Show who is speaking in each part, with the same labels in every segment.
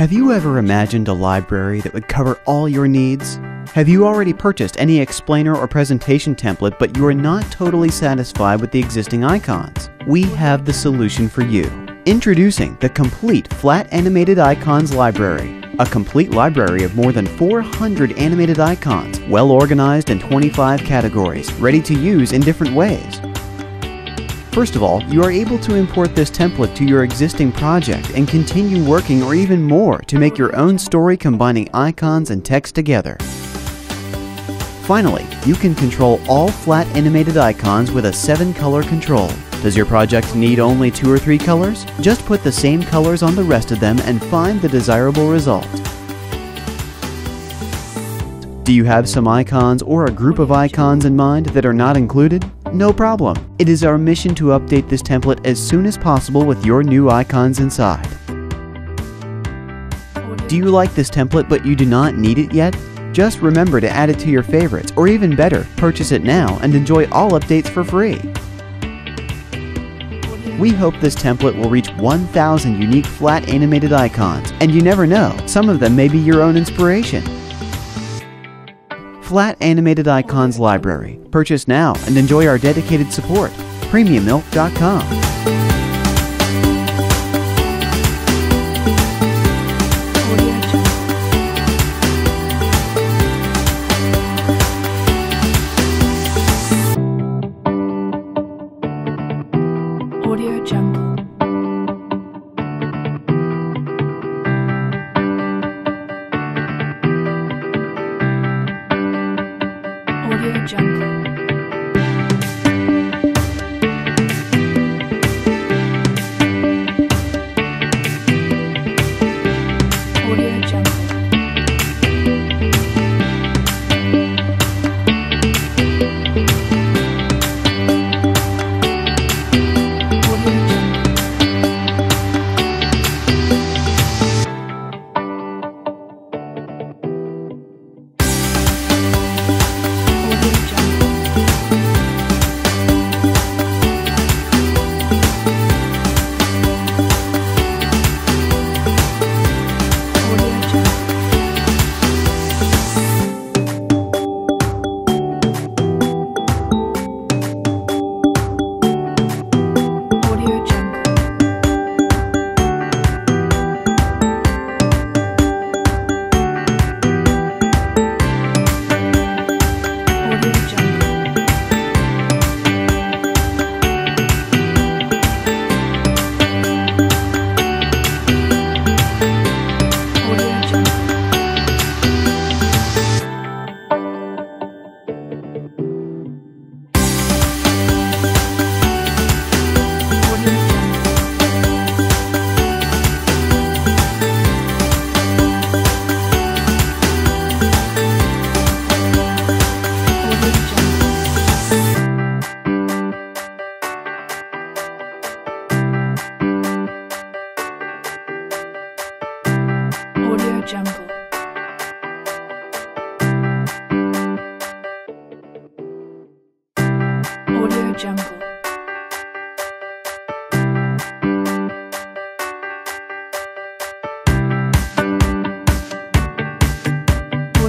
Speaker 1: Have you ever imagined a library that would cover all your needs? Have you already purchased any explainer or presentation template but you are not totally satisfied with the existing icons? We have the solution for you. Introducing the complete Flat Animated Icons Library. A complete library of more than 400 animated icons, well organized in 25 categories, ready to use in different ways. First of all, you are able to import this template to your existing project and continue working or even more to make your own story combining icons and text together. Finally, you can control all flat animated icons with a 7 color control. Does your project need only 2 or 3 colors? Just put the same colors on the rest of them and find the desirable result. Do you have some icons or a group of icons in mind that are not included? No problem. It is our mission to update this template as soon as possible with your new icons inside. Do you like this template but you do not need it yet? Just remember to add it to your favorites, or even better, purchase it now and enjoy all updates for free. We hope this template will reach 1,000 unique flat animated icons, and you never know, some of them may be your own inspiration. Flat Animated Icons Library. Purchase now and enjoy our dedicated support. PremiumMilk.com.
Speaker 2: Audio Jungle.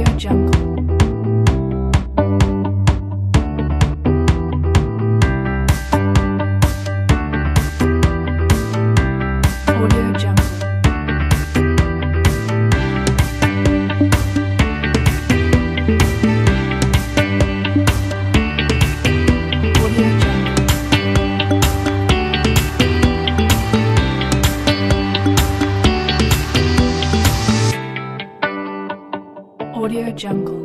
Speaker 2: Audio Jungle. Jungle.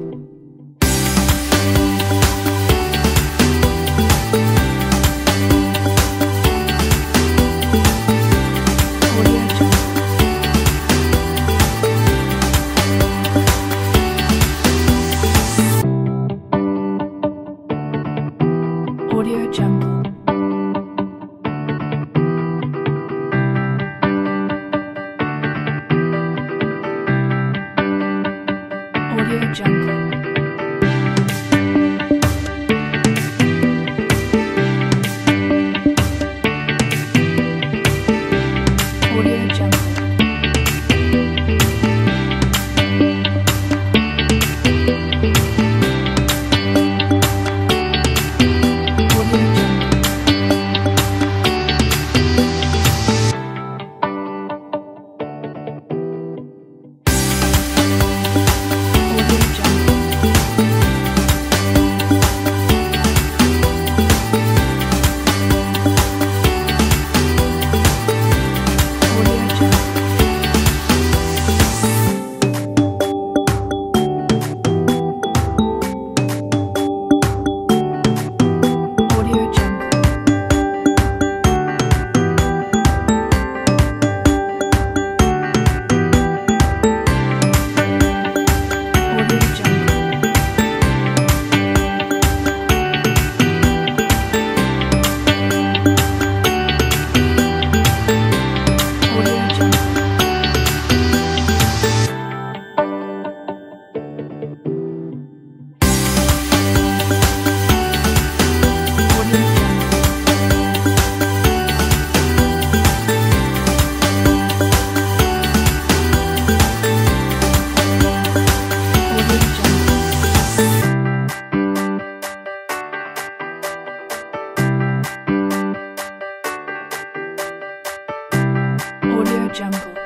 Speaker 2: Audio Jungle.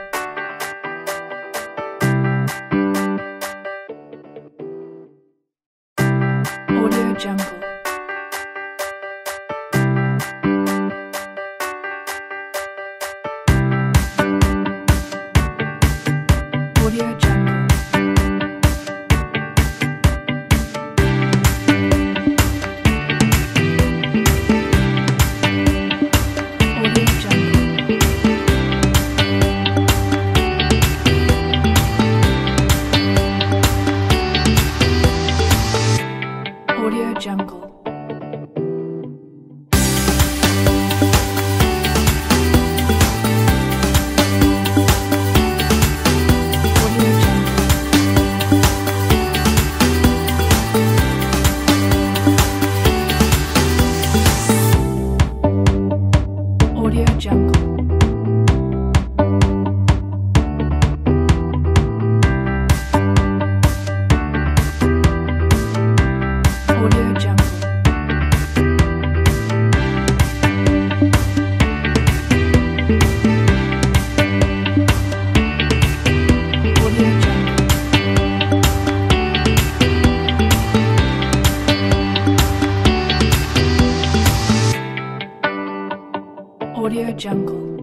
Speaker 2: Jungle.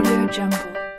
Speaker 2: Audio Jungle.